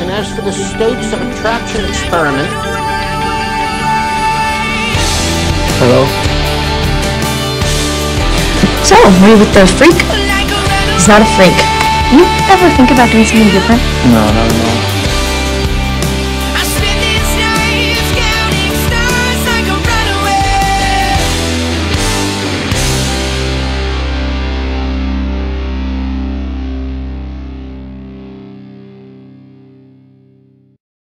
And as for the states of attraction experiment, Hello? So, were you with the freak? He's not a freak. You ever think about doing something different? No, not at all.